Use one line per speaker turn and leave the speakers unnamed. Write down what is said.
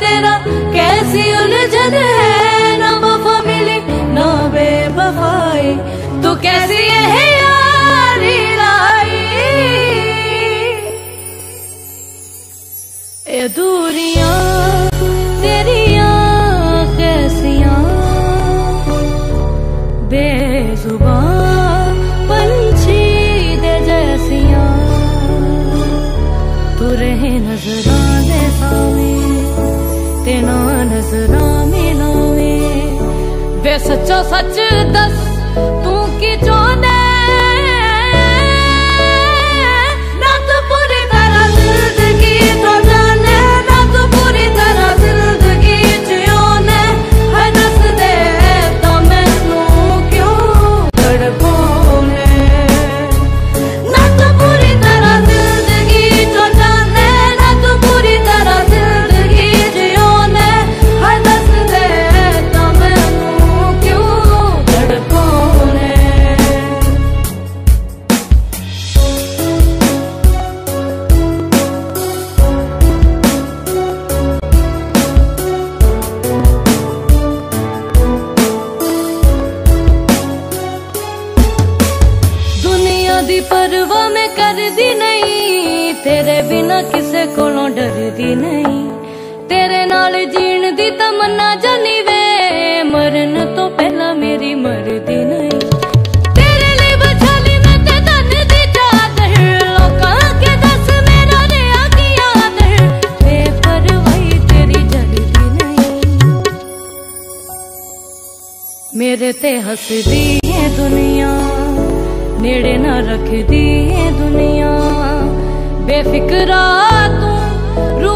तेरा कैसी उलझन है? ना वफा मिली, ना बेवफाई। तू कैसी है यारी लाई ए दूरियाँ तेरिया कैसियाँ बेजुबान ਤੇ ਨਾ ਨਜ਼ਰਾਂ ਮਿਲਾਵੇ। ਵੇ ਸੱਚੋ ਸੱਚ ਦੱਸ परवाह मैं करदी नहीं, तेरे बिना किसे कोलों डरदी नहीं। तेरे नाल जीण दी तमन्ना जानी वे, मरन तो पहला मेरी दी के मेरा की जलदी नहीं। मेरे ते हसदी है दुनिया। नेड़े ना रखदी है दुनिया बेफिक्रा तू रू